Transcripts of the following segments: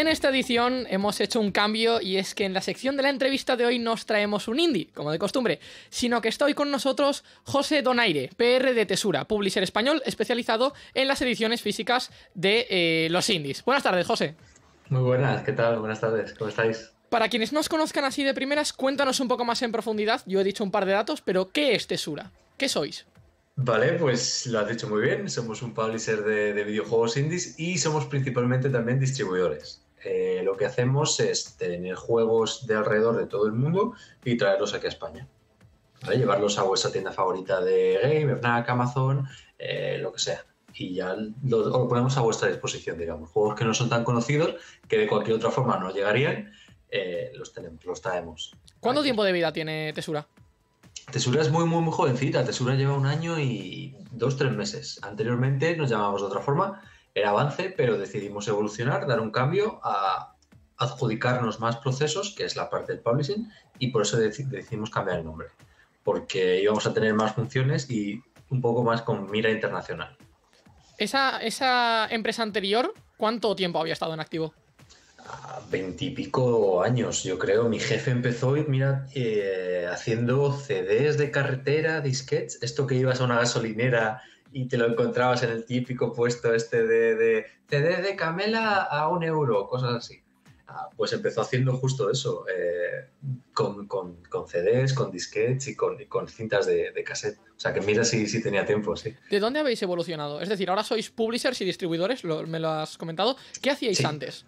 En esta edición hemos hecho un cambio y es que en la sección de la entrevista de hoy nos traemos un indie, como de costumbre, sino que está hoy con nosotros José Donaire, PR de Tesura, publisher español especializado en las ediciones físicas de eh, los indies. Buenas tardes, José. Muy buenas, ¿qué tal? Buenas tardes, ¿cómo estáis? Para quienes no os conozcan así de primeras, cuéntanos un poco más en profundidad. Yo he dicho un par de datos, pero ¿qué es Tesura? ¿Qué sois? Vale, pues lo has dicho muy bien. Somos un publisher de, videojuegos indies y somos principalmente también distribuidores. Eh, lo que hacemos es tener juegos de alrededor de todo el mundo y traerlos aquí a España. Llevarlos a vuestra tienda favorita de Game, Fnac, Amazon, eh, lo que sea. Y ya lo, ponemos a vuestra disposición, digamos. Juegos que no son tan conocidos, que de cualquier otra forma no llegarían, eh, los, tenemos, los traemos. ¿Cuánto tiempo de vida tiene Tesura? Tesura es muy, muy, muy jovencita. Tesura lleva un año y dos, tres meses. Anteriormente nos llamábamos de otra forma, era avance, pero decidimos evolucionar, dar un cambio a adjudicarnos más procesos, que es la parte del publishing, y por eso decidimos cambiar el nombre. Porque íbamos a tener más funciones y un poco más con mira internacional. Esa, esa empresa anterior, ¿cuánto tiempo había estado en activo? veintipico años, yo creo. Mi jefe empezó, mira, eh, haciendo CDs de carretera, disquets, esto que ibas a una gasolinera y te lo encontrabas en el típico puesto este de, de CD de Camela a un euro, cosas así. Ah, pues empezó haciendo justo eso, eh, con, con, CDs, con disquets y con, con cintas de, de, cassette. O sea que mira si, si tenía tiempo, sí. ¿De dónde habéis evolucionado? Es decir, ahora sois publishers y distribuidores, me lo has comentado. ¿Qué hacíais antes?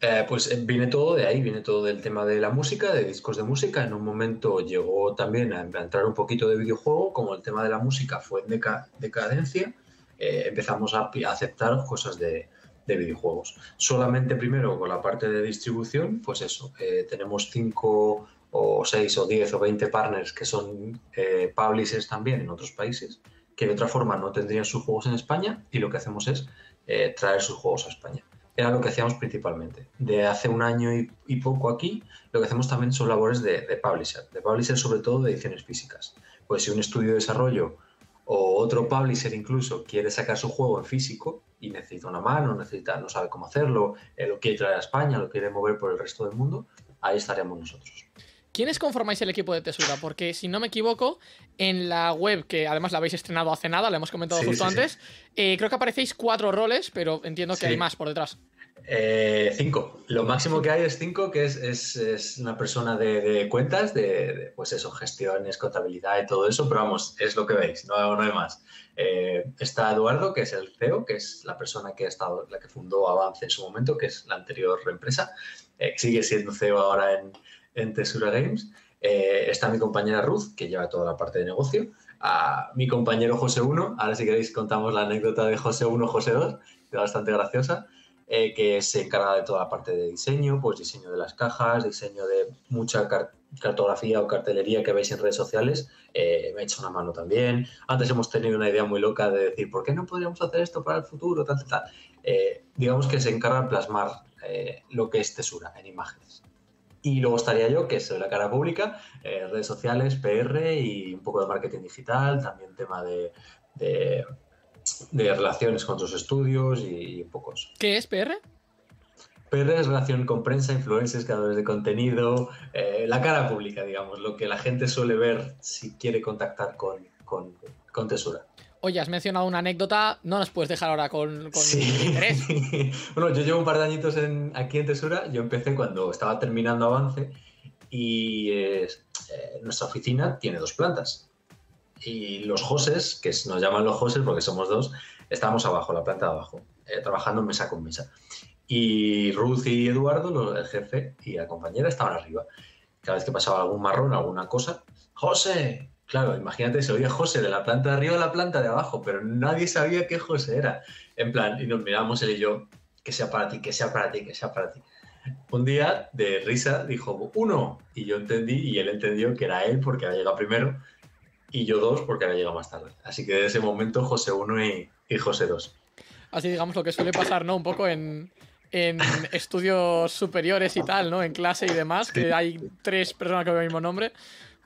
Eh, pues eh, viene todo de ahí, viene todo del tema de la música, de discos de música. En un momento llegó también a entrar un poquito de videojuego, como el tema de la música fue en decadencia, eh, empezamos a, aceptar cosas de, videojuegos. Solamente primero con la parte de distribución, pues eso, tenemos cinco o seis o diez o veinte partners que son publishers también en otros países, que de otra forma no tendrían sus juegos en España y lo que hacemos es traer sus juegos a España era lo que hacíamos principalmente. De hace un año y, poco aquí, lo que hacemos también son labores de, publisher, de publisher sobre todo de ediciones físicas. Pues si un estudio de desarrollo o otro publisher incluso quiere sacar su juego en físico y necesita una mano, necesita, no sabe cómo hacerlo, eh, lo quiere traer a España, lo quiere mover por el resto del mundo, ahí estaríamos nosotros. ¿Quiénes conformáis el equipo de Tesura? Porque si no me equivoco, en la web, que además la habéis estrenado hace nada, la hemos comentado justo antes, eh, creo que aparecéis cuatro roles, pero entiendo que hay más por detrás. Eh, cinco. Lo máximo que hay es cinco, que es, una persona de, cuentas, de, pues eso, gestiones, contabilidad y todo eso, pero vamos, es lo que veis, no, no hay más. Eh, está Eduardo, que es el CEO, que es la persona que ha estado, la que fundó Avance en su momento, que es la anterior empresa, sigue siendo CEO ahora en, en Tesura Games. Eh, está mi compañera Ruth, que lleva toda la parte de negocio. A mi compañero José 1, ahora si queréis contamos la anécdota de José 1, José 2, que es bastante graciosa, eh, que se encarga de toda la parte de diseño, pues diseño de las cajas, diseño de mucha cartografía o cartelería que veis en redes sociales, eh, me ha hecho una mano también. Antes hemos tenido una idea muy loca de decir, ¿por qué no podríamos hacer esto para el futuro? Tal, tal, digamos que se encarga de plasmar lo que es Tesura en imágenes. Y luego estaría yo, que soy la cara pública, eh, redes sociales, PR y un poco de marketing digital, también tema de, de, relaciones con otros estudios y, un poco eso. ¿Qué es PR? PR es relación con prensa, influencers, creadores de contenido, eh, la cara pública, digamos, lo que la gente suele ver si quiere contactar con, con, con Tesura. Oye, has mencionado una anécdota, no nos puedes dejar ahora con, interés. bueno, yo llevo un par de añitos aquí en Tesura. Yo empecé cuando estaba terminando Avance y eh, nuestra oficina tiene dos plantas. Y los Joses, que nos llaman los Joses porque somos dos, estábamos abajo, la planta de abajo, eh, trabajando mesa con mesa. Y Ruth y Eduardo, el jefe y la compañera, estaban arriba. Cada vez que pasaba algún marrón, alguna cosa, José, Claro, imagínate, se oía José de la planta de arriba a la planta de abajo, pero nadie sabía qué José era. En plan, y nos mirábamos él y yo, que sea para ti, que sea para ti, que sea para ti. Un día, de risa, dijo uno, y yo entendí, y él entendió que era él porque había llegado primero, y yo dos porque había llegado más tarde. Así que de ese momento José 1 y, y José 2. Así digamos lo que suele pasar, ¿no? Un poco en, en estudios superiores y tal, ¿no? En clase y demás, que hay tres personas con el mismo nombre.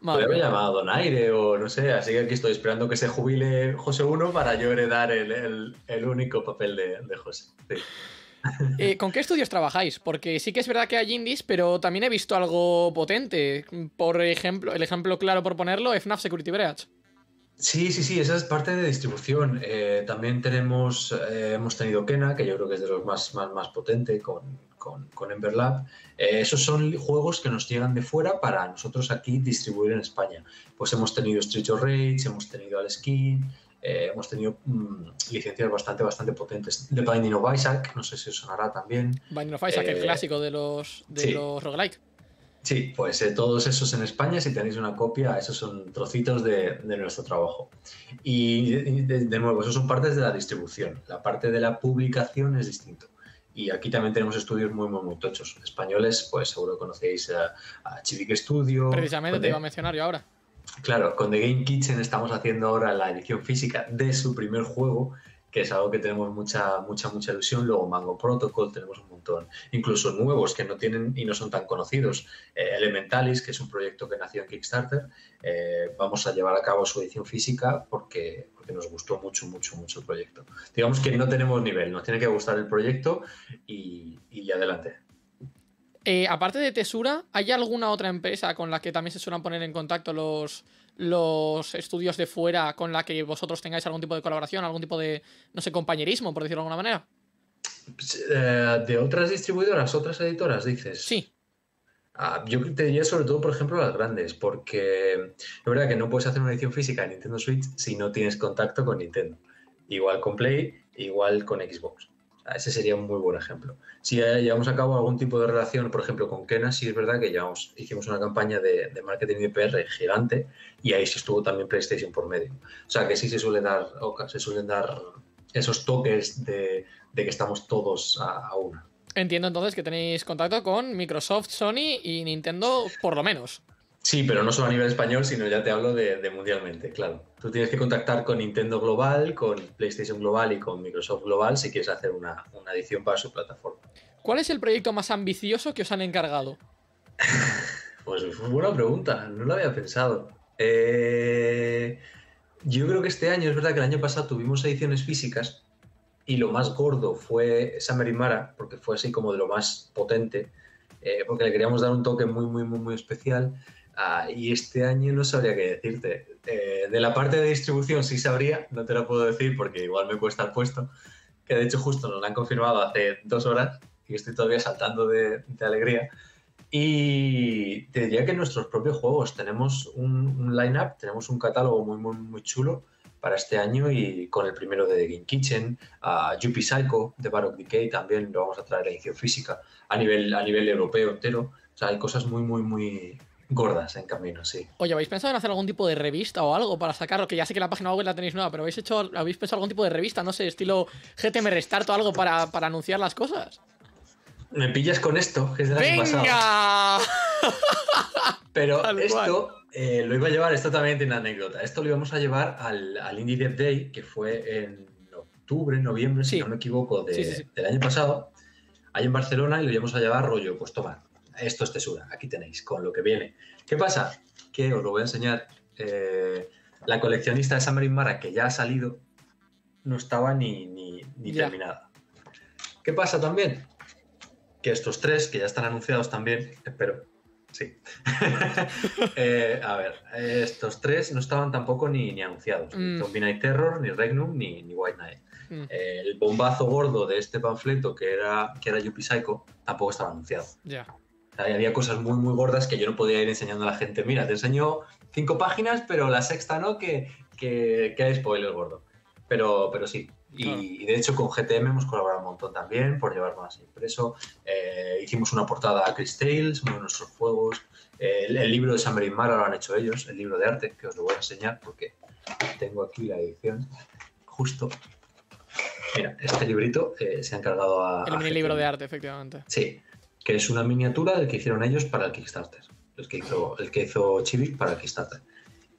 Madre Podría haber llamado Donaire o no sé, así que aquí estoy esperando que se jubile José 1 para yo heredar el, el, único papel de, de José. Eh, ¿Con qué estudios trabajáis? Porque sí que es verdad que hay indies, pero también he visto algo potente. Por ejemplo, el ejemplo claro por ponerlo, FNAF Security Breach. Sí, sí, sí, esa es parte de distribución. Eh, también tenemos, eh, hemos tenido Kena, que yo creo que es de los más, más, más potente con, con, con Emberlab. Eh, esos son juegos que nos llegan de fuera para nosotros aquí distribuir en España. Pues hemos tenido Street of Rage, hemos tenido Aleskin, hemos tenido mm, licencias bastante, bastante potentes. The Binding of Isaac, no sé si os sonará también. Binding of Isaac, el clásico de los, de los roguelike. Sí, pues eh, todos esos en España, si tenéis una copia, esos son trocitos de, nuestro trabajo. Y de, nuevo, esos son partes de la distribución. La parte de la publicación es distinto. Y aquí también tenemos estudios muy, muy, muy tochos. Españoles, pues seguro conocéis a, a Chivic Studio. Precisamente te iba a mencionar yo ahora. Claro, con The Game Kitchen estamos haciendo ahora la edición física de su primer juego que es algo que tenemos mucha, mucha, mucha ilusión. Luego Mango Protocol tenemos un montón, incluso nuevos que no tienen y no son tan conocidos. Eh, Elementalis, que es un proyecto que nació en Kickstarter, eh, vamos a llevar a cabo su edición física porque, porque nos gustó mucho, mucho, mucho el proyecto. Digamos que no tenemos nivel, nos tiene que gustar el proyecto y, y adelante. Eh, aparte de Tesura, ¿hay alguna otra empresa con la que también se suelen poner en contacto los, los estudios de fuera con la que vosotros tengáis algún tipo de colaboración, algún tipo de, no sé, compañerismo, por decirlo de alguna manera? Pues, eh, de otras distribuidoras, otras editoras, dices. Sí. Ah, yo te diría sobre todo, por ejemplo, las grandes, porque es verdad que no puedes hacer una edición física de Nintendo Switch si no tienes contacto con Nintendo. Igual con Play, igual con Xbox. Ese sería un muy buen ejemplo. Si llevamos a cabo algún tipo de relación, por ejemplo, con Kena, sí es verdad que llevamos, hicimos una campaña de, marketing de PR gigante y ahí sí estuvo también PlayStation por medio. O sea que sí se suelen dar, se suelen dar esos toques de, que estamos todos a una. Entiendo entonces que tenéis contacto con Microsoft, Sony y Nintendo, por lo menos. Sí, pero no solo a nivel español, sino ya te hablo de, mundialmente, claro. Tú tienes que contactar con Nintendo Global, con PlayStation Global y con Microsoft Global si quieres hacer una, edición para su plataforma. ¿Cuál es el proyecto más ambicioso que os han encargado? pues fue buena pregunta, no lo había pensado. Eh, yo creo que este año, es verdad que el año pasado tuvimos ediciones físicas y lo más gordo fue Summer Mara, porque fue así como de lo más potente, eh, porque le queríamos dar un toque muy, muy, muy, muy especial. Ah, y este año no sabría qué decirte. Eh, de la parte de distribución sí sabría, no te lo puedo decir porque igual me cuesta el puesto, que de hecho justo nos lo han confirmado hace dos horas y estoy todavía saltando de, alegría. Y te diría que nuestros propios juegos tenemos un, un line-up, tenemos un catálogo muy, muy, muy chulo para este año y con el primero de The Game Kitchen, a uh, Psycho de Baroque Decay también lo vamos a traer a edición física a nivel, a nivel europeo entero. O sea, hay cosas muy, muy, muy, gordas en camino, sí. Oye, ¿habéis pensado en hacer algún tipo de revista o algo para sacarlo? Que ya sé que la página web la tenéis nueva, pero ¿habéis hecho, habéis pensado algún tipo de revista, no sé, estilo GTM Restart o algo para, anunciar las cosas? Me pillas con esto, que es del año pasado. Pero esto eh, lo iba a llevar, esto también tiene una anécdota. Esto lo íbamos a llevar al, al Indie Dev Day, que fue en octubre, noviembre, si no me equivoco, del año pasado, ahí en Barcelona, y lo íbamos a llevar rollo, pues toma, esto es tesura, aquí tenéis, con lo que viene. ¿Qué pasa? Que os lo voy a enseñar. Eh, la coleccionista de San Mara, que ya ha salido, no estaba ni, ni, terminada. ¿Qué pasa también? Que estos tres, que ya están anunciados también, espero, sí. Eh, a ver, estos tres no estaban tampoco ni, ni anunciados. Ni mm. Zombie Night Terror, ni Regnum, ni, ni White Knight. Mm. el bombazo gordo de este panfleto, que era, que era Yuppie Psycho, tampoco estaba anunciado. Ya había cosas muy, muy gordas que yo no podía ir enseñando a la gente. Mira, te enseño cinco páginas, pero la sexta no, que, que, que hay spoiler gordo. Pero, pero sí. Y, de hecho con GTM hemos colaborado un montón también por llevar más impreso. Eh, hicimos una portada a Chris Tales, uno de nuestros juegos. el, libro de San Mara lo han hecho ellos, el libro de arte, que os lo voy a enseñar porque tengo aquí la edición justo. Mira, este librito eh, se ha encargado a... El mini libro de arte, efectivamente. Sí, que es una miniatura del que hicieron ellos para el Kickstarter, el que hizo, el que hizo para el Kickstarter.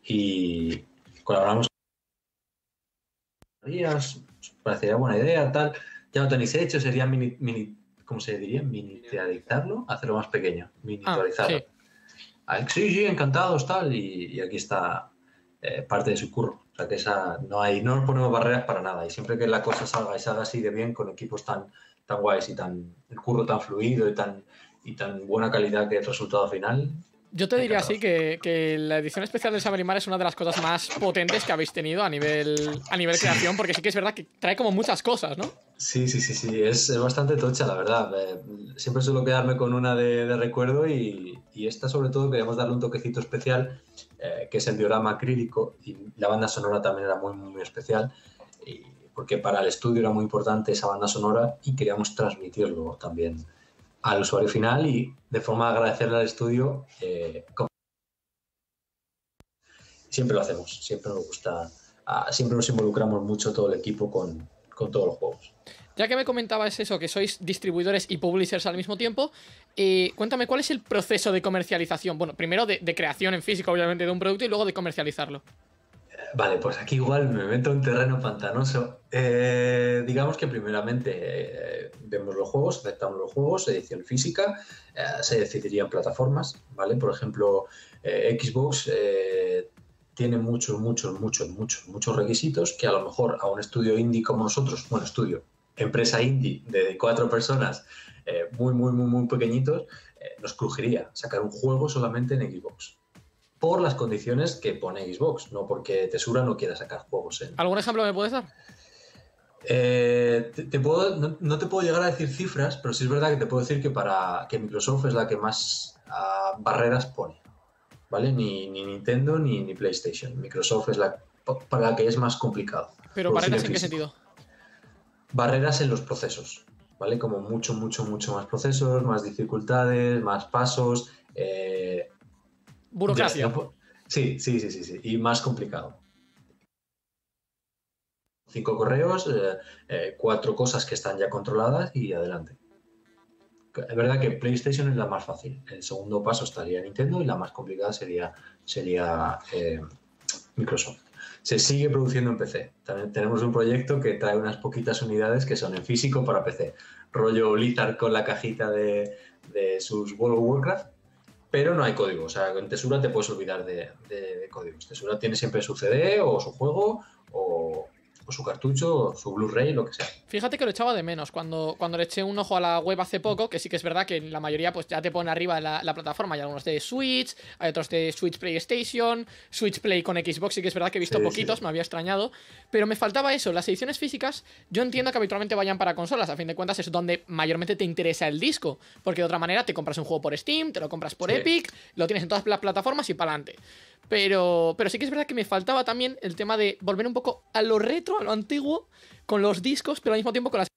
Y, colaboramos parecería buena idea, tal. Ya lo tenéis hecho, sería mini, mini ¿cómo se diría? Miniaturizarlo, hacerlo más pequeño, miniaturizarlo. Ah, sí. sí. encantados, tal, y, aquí está eh, parte de su curro. O sea que esa, no hay, no nos ponemos barreras para nada. Y siempre que la cosa salga y salga así de bien, con equipos tan, tan guays y tan, el curro tan fluido y tan, y tan buena calidad que el resultado final, yo te diría así que, la edición especial de Saberimar es una de las cosas más potentes que habéis tenido a nivel, a nivel creación, porque sí que es verdad que trae como muchas cosas, ¿no? Sí, sí, sí, sí, es, bastante tocha, la verdad. Eh, siempre suelo quedarme con una de, recuerdo y, esta sobre todo queríamos darle un toquecito especial, eh, que es el diorama acrílico y la banda sonora también era muy, muy, especial, porque para el estudio era muy importante esa banda sonora y queríamos transmitirlo también al usuario final y de forma de agradecerle al estudio. Eh, siempre lo hacemos, siempre nos gusta, ah, siempre nos involucramos mucho todo el equipo con, todos los juegos. Ya que me comentabas eso, que sois distribuidores y publishers al mismo tiempo, eh, cuéntame cuál es el proceso de comercialización. Bueno, primero de, creación en físico, obviamente, de un producto y luego de comercializarlo. Vale, pues aquí igual me meto en terreno pantanoso. Eh, digamos que primeramente eh, vemos los juegos, aceptamos los juegos, edición física, eh, se decidirían plataformas, ¿vale? Por ejemplo, Xbox tiene muchos, muchos, muchos, muchos, muchos requisitos que a lo mejor a un estudio indie como nosotros, bueno, estudio, empresa indie de cuatro personas, muy, muy, muy, muy pequeñitos, nos crujiría sacar un juego solamente en Xbox por las condiciones que pone Xbox, no porque Tesura no quiera sacar juegos. En... ¿Algún ejemplo me puedes dar? Eh, te, puedo, no, te puedo llegar a decir cifras, pero sí es verdad que te puedo decir que para que Microsoft es la que más ah, barreras pone. ¿Vale? Ni, Nintendo ni, ni, PlayStation. Microsoft es la para la que es más complicado. ¿Pero barreras en qué sentido? Barreras en los procesos. ¿Vale? Como mucho, mucho, mucho más procesos, más dificultades, más pasos. Eh, Burocracia. sí, sí, sí, sí, sí. Y más complicado. Cinco correos, eh, eh, cuatro cosas que están ya controladas y adelante. Es verdad que PlayStation es la más fácil. El segundo paso estaría Nintendo y la más complicada sería, eh, Microsoft. Se sigue produciendo en PC. También tenemos un proyecto que trae unas poquitas unidades que son en físico para PC. Rollo Blizzard con la cajita de sus World of Warcraft pero no hay código. O sea, en Tesura te puedes olvidar de, de, códigos. Tesura tiene siempre su CD o su juego o, su cartucho, su Blu-ray, lo que sea. Fíjate que lo echaba de menos cuando, cuando le eché un ojo a la web hace poco, que sí que es verdad que la mayoría pues ya te pone arriba la, la plataforma. Hay algunos de Switch, hay otros de Switch PlayStation, Switch Play con Xbox, sí que es verdad que he visto poquitos, me había extrañado. Pero me faltaba eso, las ediciones físicas, yo entiendo que habitualmente vayan para consolas, a fin de cuentas es donde mayormente te interesa el disco, porque de otra manera te compras un juego por Steam, te lo compras por Epic, lo tienes en todas las plataformas y para adelante. Pero, pero sí que es verdad que me faltaba también el tema de volver un poco a lo retro, lo antiguo, con los discos, pero al mismo tiempo con las...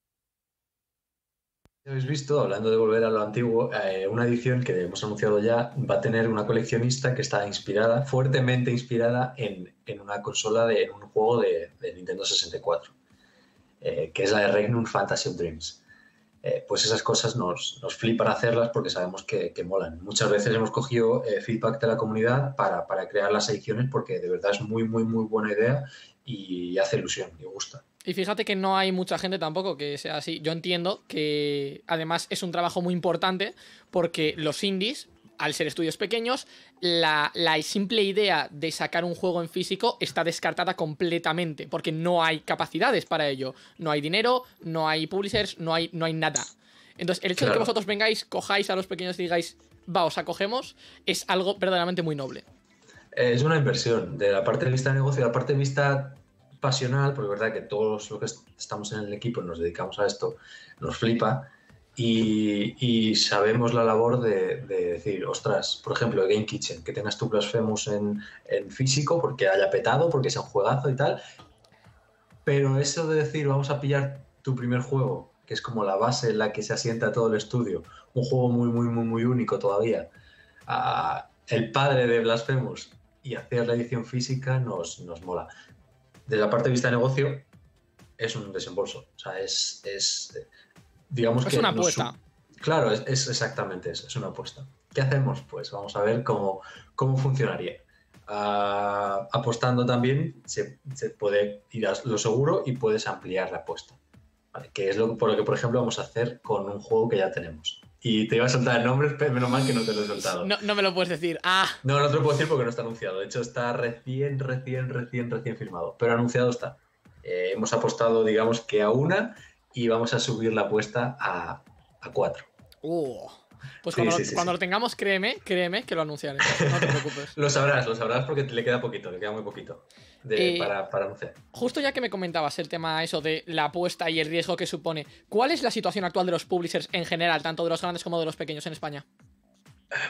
Habéis visto, hablando de volver a lo antiguo, eh, una edición que hemos anunciado ya va a tener una coleccionista que está inspirada, fuertemente inspirada en, una consola, de, en un juego de, Nintendo 64, eh, que es la de Regnum Fantasy of Dreams. Eh, pues esas cosas nos, nos, flipan hacerlas porque sabemos que, molan. Muchas veces hemos cogido eh, feedback de la comunidad para, crear las ediciones porque de verdad es muy, muy, muy buena idea y hace ilusión y gusta. Y fíjate que no hay mucha gente tampoco que sea así. Yo entiendo que además es un trabajo muy importante porque los indies al ser estudios pequeños, la, simple idea de sacar un juego en físico está descartada completamente, porque no hay capacidades para ello. No hay dinero, no hay publishers, no hay, no hay nada. Entonces, el hecho de que vosotros vengáis, cojáis a los pequeños y digáis, va, os acogemos, es algo verdaderamente muy noble. Es una inversión, de la parte de vista de negocio, de la parte de vista pasional, porque es verdad que todos los que estamos en el equipo nos dedicamos a esto, nos flipa, y, sabemos la labor de, decir, ostras, por ejemplo, Game Kitchen, que tengas tu Blasphemous en, en físico porque haya petado, porque sea un juegazo y tal. Pero eso de decir, vamos a pillar tu primer juego, que es como la base en la que se asienta todo el estudio, un juego muy, muy, muy, muy único todavía, el padre de Blasphemous y hacer la edición física nos, nos mola. Desde la parte de vista de negocio, es un desembolso. O sea, es, es digamos es una apuesta. Claro, es, exactamente eso, es una apuesta. ¿Qué hacemos? Pues vamos a ver cómo, cómo funcionaría. ah, apostando también, se, puede ir a lo seguro y puedes ampliar la apuesta. Que es lo, por lo que, por ejemplo, vamos a hacer con un juego que ya tenemos. Y te iba a soltar el nombre, pero menos mal que no te lo he soltado. No, no me lo puedes decir. Ah. No, no te lo puedo decir porque no está anunciado. De hecho, está recién, recién, recién, recién firmado. Pero anunciado está. Eh, hemos apostado, digamos, que a una y vamos a subir la apuesta a, a cuatro. Uh. Pues cuando, lo tengamos, créeme, créeme que lo anunciaré. No te preocupes. lo sabrás, lo sabrás porque le queda poquito, le queda muy poquito eh, para, para, anunciar. Justo ya que me comentabas el tema eso de la apuesta y el riesgo que supone, ¿cuál es la situación actual de los publishers en general, tanto de los grandes como de los pequeños en España?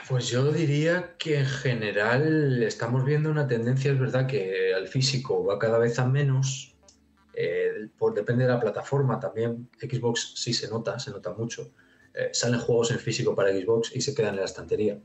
Pues yo diría que en general estamos viendo una tendencia, es verdad que al físico va cada vez a menos, eh, por, depende de la plataforma también, Xbox sí se nota, se nota mucho, eh, salen juegos en físico para Xbox y se quedan en la estantería.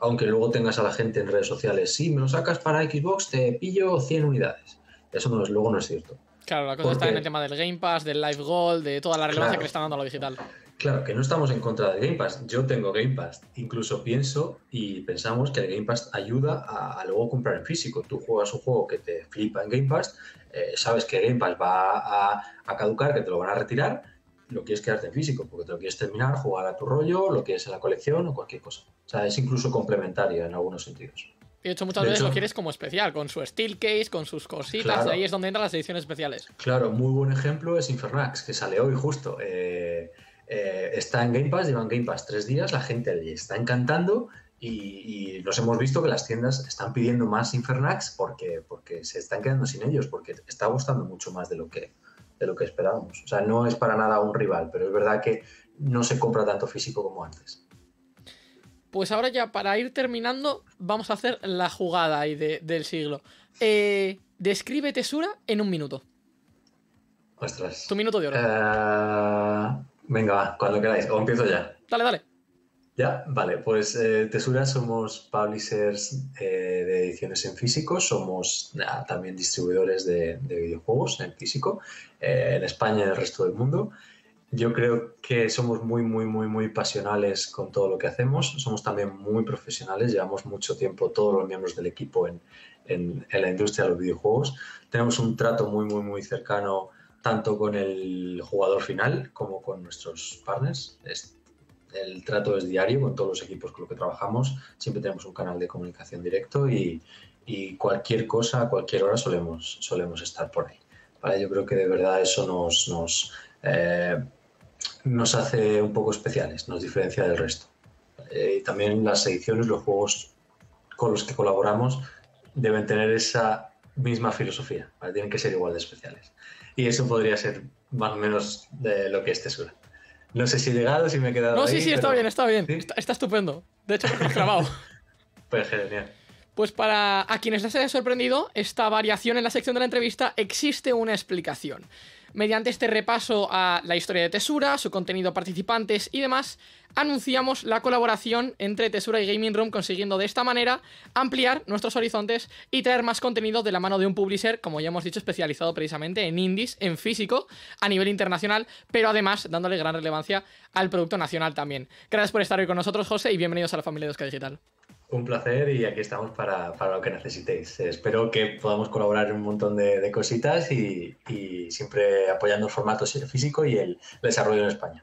Aunque luego tengas a la gente en redes sociales, sí, me lo sacas para Xbox, te pillo 100 unidades. Eso no es, luego no es cierto. Claro, la cosa está en el tema del Game Pass, del Live Gold, de toda la relevancia que le están dando a lo digital. Claro, que no estamos en contra del Game Pass. Yo tengo Game Pass. Incluso pienso y pensamos que el Game Pass ayuda a, luego comprar en físico. Tú juegas un juego que te flipa en Game Pass, eh, sabes que Game Pass va a, a, caducar, que te lo van a retirar lo quieres quedarte en físico, porque te lo quieres terminar, jugar a tu rollo, lo quieres en la colección o cualquier cosa. O sea, es incluso complementario en algunos sentidos. Y de hecho, muchas veces lo quieres como especial, con su steel case, con sus cositas, ahí es donde entran las ediciones especiales. Claro, muy buen ejemplo es Infernax, que sale hoy justo. Eh, eh, está en Game Pass, llevan Game Pass tres días, la gente le está encantando y, y, nos hemos visto que las tiendas están pidiendo más Infernax porque, porque se están quedando sin ellos, porque está gustando mucho más de lo que, de lo que esperábamos. O sea, no es para nada un rival, pero es verdad que no se compra tanto físico como antes. Pues ahora ya para ir terminando, vamos a hacer la jugada ahí del siglo. Eh, describe Tesura en un minuto. Ostras. Tu minuto de oro. Eh, venga, va, cuando queráis. O empiezo ya. Dale, dale. Ya, vale, pues eh, Tesura somos publishers eh, de ediciones en físico, somos también distribuidores de, videojuegos en físico eh, en España y en el resto del mundo. Yo creo que somos muy, muy, muy, muy pasionales con todo lo que hacemos, somos también muy profesionales, llevamos mucho tiempo todos los miembros del equipo en, en, en la industria de los videojuegos, tenemos un trato muy, muy, muy cercano tanto con el jugador final como con nuestros partners el trato es diario con todos los equipos con los que trabajamos. Siempre tenemos un canal de comunicación directo y, cualquier cosa, a cualquier hora solemos, solemos estar por ahí. ¿vale? Yo creo que de verdad eso nos, nos, eh, nos hace un poco especiales, nos diferencia del resto. Eh, y también las ediciones, los juegos con los que colaboramos deben tener esa misma filosofía, tienen que ser igual de especiales. Y eso podría ser más o menos de lo que es Tesura. No sé si he llegado, si me he quedado. No, sí, sí, está bien, está bien. Está, estupendo. De hecho, lo he grabado. pues genial. Pues para a quienes les haya sorprendido, esta variación en la sección de la entrevista existe una explicación. Mediante este repaso a la historia de Tesura, su contenido, participantes y demás, anunciamos la colaboración entre Tesura y Gaming Room, consiguiendo de esta manera ampliar nuestros horizontes y traer más contenido de la mano de un publisher, como ya hemos dicho, especializado precisamente en indies, en físico, a nivel internacional, pero además dándole gran relevancia al producto nacional también. Gracias por estar hoy con nosotros, José, y bienvenidos a la familia de Euska Digital. Un placer y aquí estamos para, lo que necesitéis. Espero que podamos colaborar en un montón de, cositas y, y siempre apoyando el formato físico y el desarrollo en España.